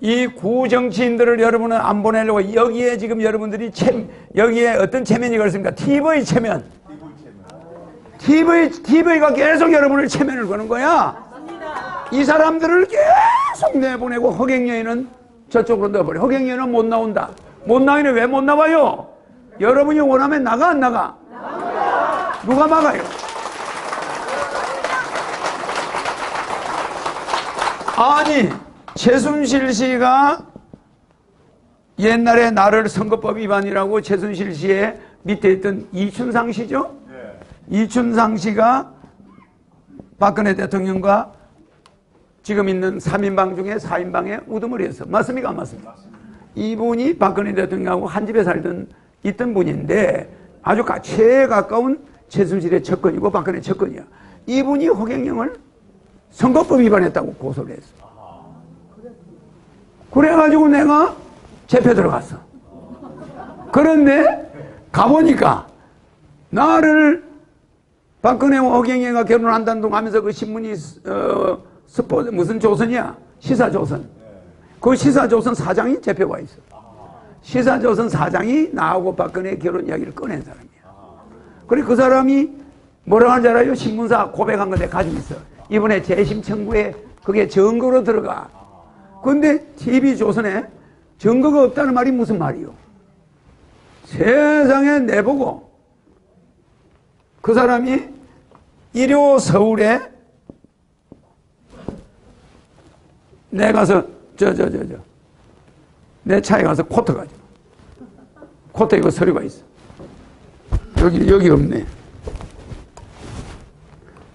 이 구정치인들을 여러분은 안 보내려고 여기에 지금 여러분들이 체, 여기에 어떤 체면이 걸습니까? TV 체면. TV, TV가 계속 여러분을 체면을 거는 거야. 이 사람들을 계속 내보내고 허경영이는 저쪽으로 넣어버려. 허경영이는 못 나온다. 못 나오는 왜 못 나와요? 여러분이 원하면 나가 안 나가? 누가 막아요? 아니 최순실 씨가 옛날에 나를 선거법 위반이라고 최순실 씨의 밑에 있던 이춘상 씨죠? 이춘상 씨가 박근혜 대통령과 지금 있는 3인방 중에 4인방에 우두머리였어. 맞습니까? 안 맞습니까? 이분이 박근혜 대통령하고 한 집에 살던 있던 분인데 아주 최 가까운 최순실의 첫건이고 박근혜 첫건이야. 이분이 허경영을 선거법 위반했다고 고소를 했어. 그래가지고 내가 재표 들어갔어. 그런데 가보니까 나를 박근혜와 허경영이가 결혼한다는 동 하면서 그 신문이 어, 스포 무슨 조선이야? 시사조선. 그 시사조선 사장이 재표가 있어. 시사조선 사장이 나하고 박근혜 결혼 이야기를 꺼낸 사람이야. 그래 그 사람이 뭐라고 하는지 알아요? 신문사 고백한 건데 가지고 있어. 이번에 재심 청구에 그게 증거로 들어가. 근데 TV조선에 증거가 없다는 말이 무슨 말이요? 세상에 내보고 그 사람이 일요 서울에 내 가서 저 저 저 저 내 차에 가서 코트 가지고 코트 이거 서류가 있어 여기 여기 없네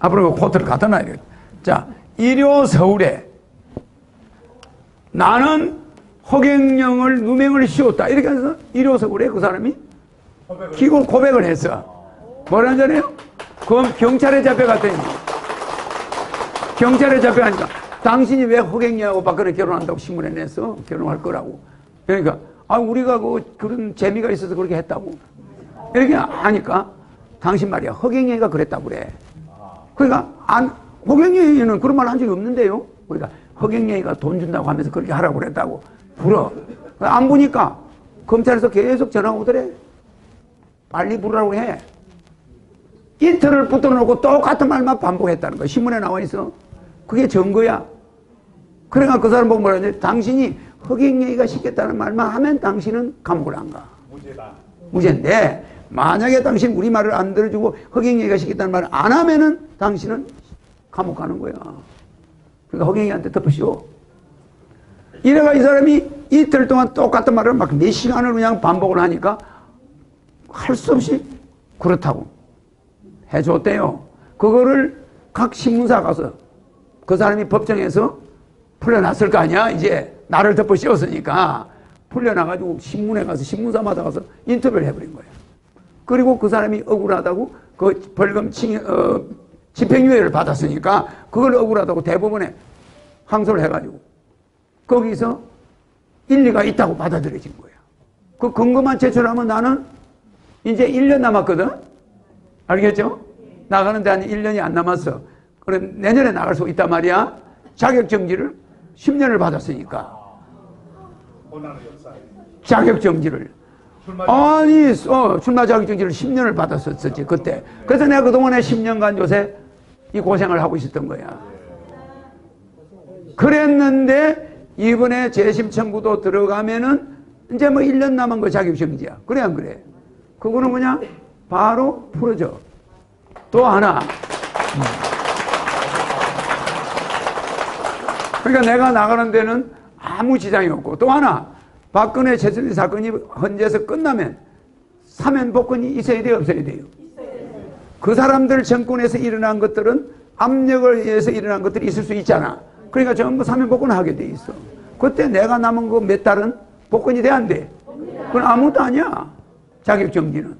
앞으로 그 코트를 갖다 놔야 돼. 자 일요 서울에 나는 허경영을 누명을 씌웠다 이렇게 해서 일요 서울에 그 사람이 기고 고백을 했어 뭐라는 전에요? 그럼 경찰에 잡혀갔더니 경찰에 잡혀가니까 당신이 왜 허경영하고 박근혜 결혼한다고 신문에 냈어? 결혼할 거라고. 그러니까 아 우리가 그 그런 재미가 있어서 그렇게 했다고. 이렇게 하니까 당신 말이야 허경영이가 그랬다고 그래. 그러니까 안 허경영이는 그런 말 한 적이 없는데요. 그러니까 허경영이가 돈 준다고 하면서 그렇게 하라고 그랬다고 불어. 안 보니까 검찰에서 계속 전화 오더래. 빨리 부르라고 해. 이틀을 붙들어놓고 똑같은 말만 반복했다는 거야. 신문에 나와 있어. 그게 증거야. 그러니까 그 사람 보고 뭐라 하냐. 당신이 허경영이가 시켰다는 말만 하면 당신은 감옥을 안 가. 무죄다. 무죄인데 만약에 당신 우리 말을 안 들어주고 허경영이가 시켰다는 말을 안 하면은 당신은 감옥 가는 거야. 그러니까 허경영이한테 덮으시오. 이래가 이 사람이 이틀 동안 똑같은 말을 막 몇 시간을 그냥 반복을 하니까 할 수 없이 그렇다고 해줬대요. 그거를 각 신문사 가서 그 사람이 법정에서 풀려났을 거 아니야? 이제 나를 덮어 씌웠으니까 풀려나가지고 신문에 가서 신문사마다 가서 인터뷰를 해버린 거예요. 그리고 그 사람이 억울하다고 그 벌금 칭, 어, 집행유예를 받았으니까 그걸 억울하다고 대법원에 항소를 해가지고 거기서 일리가 있다고 받아들여진 거야. 그 근거만 제출하면 나는 이제 1년 남았거든? 알겠죠? 나가는데 한 1년이 안 남았어. 그럼 내년에 나갈 수 있단 말이야. 자격정지를 10년을 받았으니까. 자격정지를. 아니, 어, 출마 자격정지를 10년을 받았었지, 그때. 그래서 내가 그동안에 10년간 요새 이 고생을 하고 있었던 거야. 그랬는데, 이번에 재심 청구도 들어가면은, 이제 뭐 1년 남은 거 자격정지야. 그래, 안 그래? 그거는 그냥 바로 풀어져. 또 하나. 그러니까 내가 나가는 데는 아무 지장이 없고 또 하나 박근혜 최순실 사건이 헌재에서 끝나면 사면 복권이 있어야 돼요 없어야 돼요 그 사람들 정권에서 일어난 것들은 압력을 의해서 일어난 것들이 있을 수 있잖아. 그러니까 전부 사면 복권을 하게 돼 있어. 그때 내가 남은 거 몇 달은 복권이 돼 안 돼? 그건 아무것도 아니야. 자격정지는.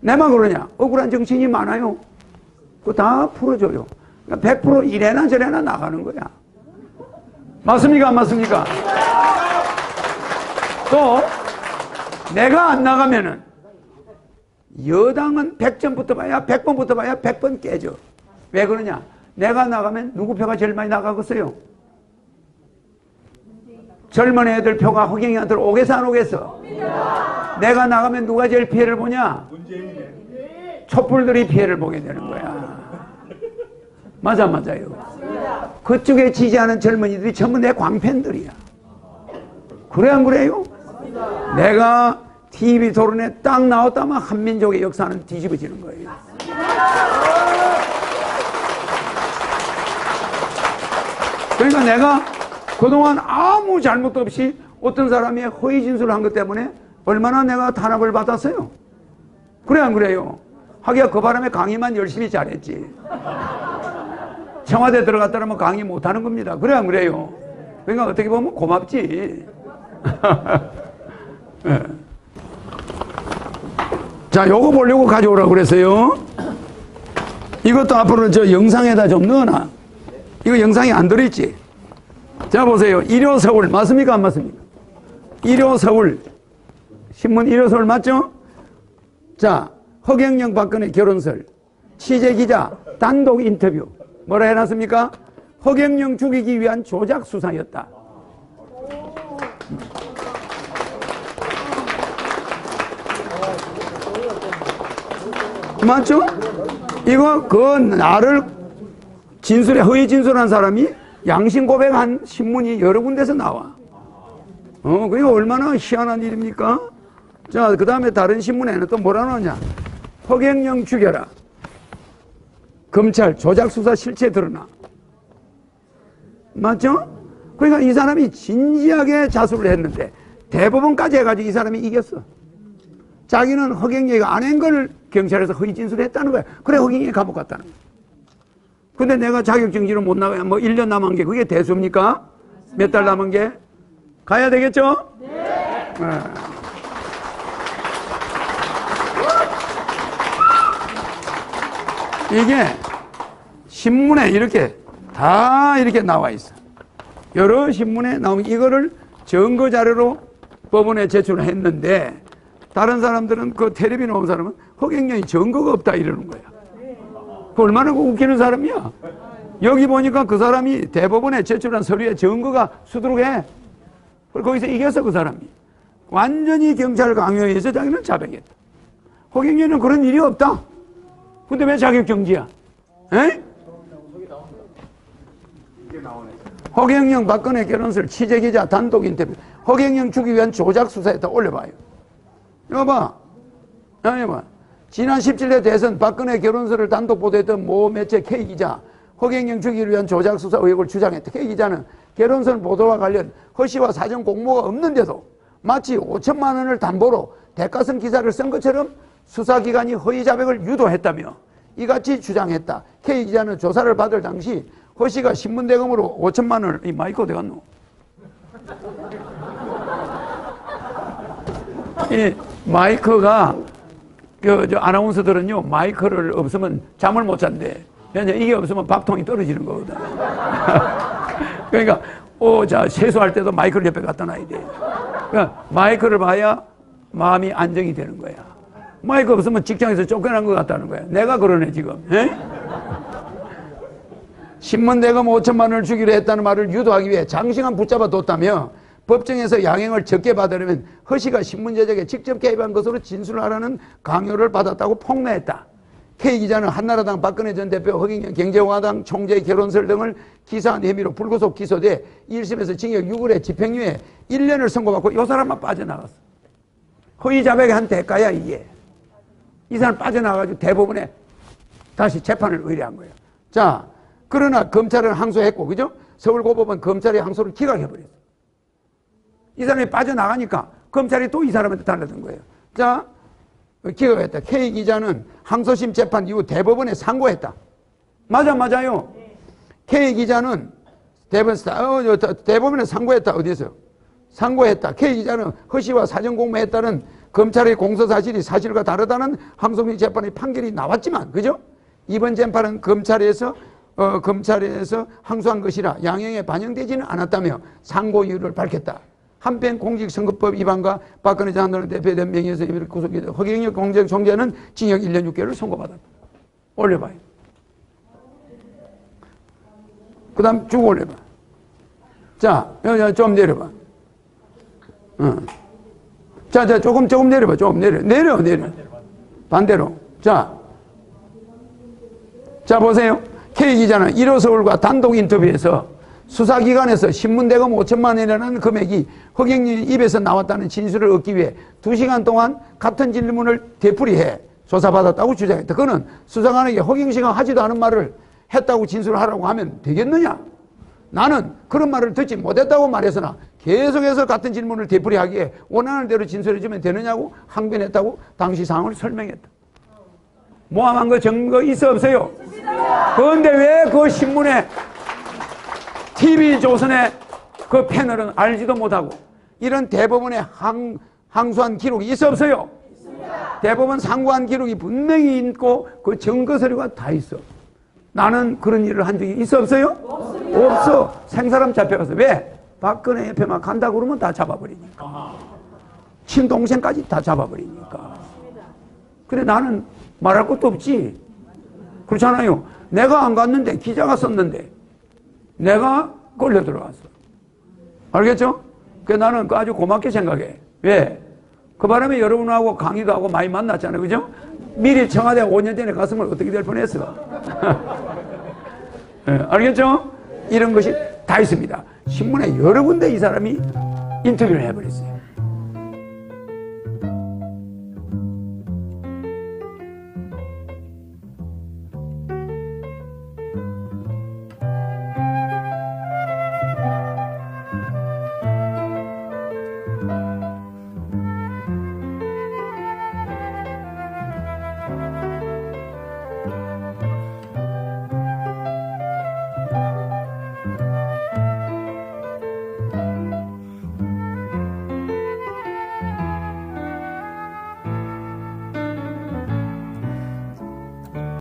내만 그러냐? 억울한 정치인이 많아요. 그거 다 풀어줘요. 그러니까 100% 이래나 저래나 나가는 거야. 맞습니까? 안 맞습니까? 또 내가 안 나가면은 여당은 100점부터 봐야 100번부터 봐야 100번 깨져. 왜 그러냐? 내가 나가면 누구 표가 제일 많이 나가겠어요? 젊은 애들 표가 허경영한테 오겠어 안 오겠어? 내가 나가면 누가 제일 피해를 보냐? 촛불들이 피해를 보게 되는 거야. 맞아 맞아요. 그쪽에 지지하는 젊은이들이 전부 내 광팬들이야. 그래 안 그래요? 내가 TV 토론에 딱 나왔다면 한민족의 역사는 뒤집어지는 거예요. 그러니까 내가 그동안 아무 잘못도 없이 어떤 사람이 허위 진술을 한 것 때문에 얼마나 내가 탄압을 받았어요. 그래 안 그래요? 하기야 그 바람에 강의만 열심히 잘했지. 청와대 들어갔다면 강의 못하는 겁니다. 그래 안 그래요? 그러니까 어떻게 보면 고맙지. 네. 자, 요거 보려고 가져오라고 그랬어요. 이것도 앞으로 저 영상에다 좀 넣어놔. 이거 영상이 안 들어있지? 자, 보세요. 일요 서울, 맞습니까? 안 맞습니까? 일요 서울. 신문 일요 서울 맞죠? 자, 허경영 박근혜 결혼설. 취재 기자 단독 인터뷰. 뭐라 해놨습니까? 허경영 죽이기 위한 조작 수사였다. 맞죠? 이거 그 나를 진술에 허위 진술한 사람이 양심 고백한 신문이 여러 군데서 나와. 어, 그게 얼마나 희한한 일입니까? 자, 그 다음에 다른 신문에는 또 뭐라 나오냐? 허경영 죽여라. 검찰 조작 수사 실체 드러나. 맞죠? 그러니까 이 사람이 진지하게 자수를 했는데 대법원까지 해가지고 이 사람이 이겼어. 자기는 허경영이가 안한걸 경찰에서 허위 진술을 했다는 거야. 그래 허경영이 감옥 갔다는 거야. 근데 내가 자격증지로 못 나가야 뭐 1년 남은 게 그게 대수입니까? 몇 달 남은 게? 가야 되겠죠? 네. 네. 이게 신문에 이렇게 다 이렇게 나와 있어. 여러 신문에 나오면 이거를 증거 자료로 법원에 제출을 했는데 다른 사람들은 그 텔레비 나온 사람은 허경영이 증거가 없다 이러는 거야. 그 얼마나 그 웃기는 사람이야. 여기 보니까 그 사람이 대법원에 제출한 서류에 증거가 수두룩해. 거기서 이겼어 그 사람이. 완전히 경찰 강요해서 자기는 자백했다. 허경영은 그런 일이 없다. 근데 왜 자격 정지야? 에? 허경영 박근혜 결혼설 취재기자 단독 인터뷰. 허경영 주기 위한 조작 수사에다 올려봐요. 이거 봐. 이거 봐. 지난 17대 대선 박근혜 결혼설을 단독 보도했던 모 매체 K기자 허경영 주기를 위한 조작 수사 의혹을 주장했다. K기자는 결혼설 보도와 관련 허씨와 사전 공모가 없는데도 마치 5천만 원을 담보로 대가성 기사를 쓴 것처럼 수사기관이 허위 자백을 유도했다며 이같이 주장했다. K기자는 조사를 받을 당시 허 씨가 신문 대금으로 5천만 원을 이 마이크 어디 갔노? 이 마이크가 그 저 아나운서들은요 마이크를 없으면 잠을 못 잔대. 왜냐 이게 없으면 밥통이 떨어지는 거거든. 그러니까 오자 세수할 때도 마이크를 옆에 갖다 놔야 돼. 그러니까 마이크를 봐야 마음이 안정이 되는 거야. 마이크 없으면 직장에서 쫓겨난 것 같다는 거야. 내가 그러네 지금. 에? 신문 대금 5천만 원을 주기로 했다는 말을 유도하기 위해 장시간 붙잡아 뒀다며 법정에서 양형을 적게 받으려면 허씨가 신문 제작에 직접 개입한 것으로 진술하라는 강요를 받았다고 폭로했다. K기자는 한나라당 박근혜 전 대표 허경영 경제공화당 총재 결혼설 등을 기사한 혐의로 불구속 기소돼 1심에서 징역 6월에 집행유예 1년을 선고받고 이 사람만 빠져나갔어. 허위 자백의 한 대가야 이게. 이 사람 빠져나가지고 대법원에 다시 재판을 의뢰한 거예요. 자, 그러나 검찰은 항소했고, 그죠? 서울고법은 검찰의 항소를 기각해버렸어. 이 사람이 빠져나가니까 검찰이 또 이 사람한테 달라든 거예요. 자, 기각했다. K 기자는 항소심 재판 이후 대법원에 상고했다. 맞아, 맞아요. K 기자는 대법원, 어, 대법원에 상고했다. 어디서? 상고했다. K 기자는 허씨와 사전 공모했다는 검찰의 공소 사실이 사실과 다르다는 항소심 재판의 판결이 나왔지만, 그죠? 이번 재판은 검찰에서 어, 검찰에서 항소한 것이라 양형에 반영되지는 않았다며 상고 이유를 밝혔다. 한편 공직선거법 위반과 박근혜 전 대표된 명예훼손 혐의를 구속해 허경영 공직 총재는 징역 1년 6개월을 선고받았다. 올려봐요. 그 다음 쭉 올려봐. 자, 좀 내려봐. 어. 자, 자, 조금, 조금 내려봐. 조금 내려. 내려, 내려. 반대로. 자. 자, 보세요. K 기자는 1호 서울과 단독 인터뷰에서 수사기관에서 신문대금 5천만 원이라는 금액이 허경영 입에서 나왔다는 진술을 얻기 위해 2시간 동안 같은 질문을 되풀이해 조사받았다고 주장했다. 그는 수사관에게 허경 씨가 하지도 않은 말을 했다고 진술을 하라고 하면 되겠느냐? 나는 그런 말을 듣지 못했다고 말했으나 계속해서 같은 질문을 되풀이하기에 원하는 대로 진술해주면 되느냐고 항변했다고 당시 상황을 설명했다. 모함한 거 증거 있어 없어요? 그런데 왜 그 신문에 TV조선의 그 패널은 알지도 못하고 이런 대법원의 항, 항소한 기록이 있어 없어요? 대법원 상고한 기록이 분명히 있고 그 증거 서류가 다 있어. 나는 그런 일을 한 적이 있어 없어요? 없어. 생사람 잡혀가서 왜? 박근혜 옆에만 간다 그러면 다 잡아버리니까. 친동생까지 다 잡아버리니까. 근데 나는 말할 것도 없지. 그렇잖아요. 내가 안 갔는데 기자가 썼는데 내가 걸려 들어갔어. 알겠죠? 그 나는 그 아주 고맙게 생각해. 왜? 그 바람에 여러분하고 강의도 하고 많이 만났잖아요. 그죠? 미리 청와대 5년 전에 갔으면 어떻게 될 뻔했어. 예, 알겠죠? 이런 것이 다 있습니다. 신문에 여러 군데 이 사람이 인터뷰를 해버렸어요.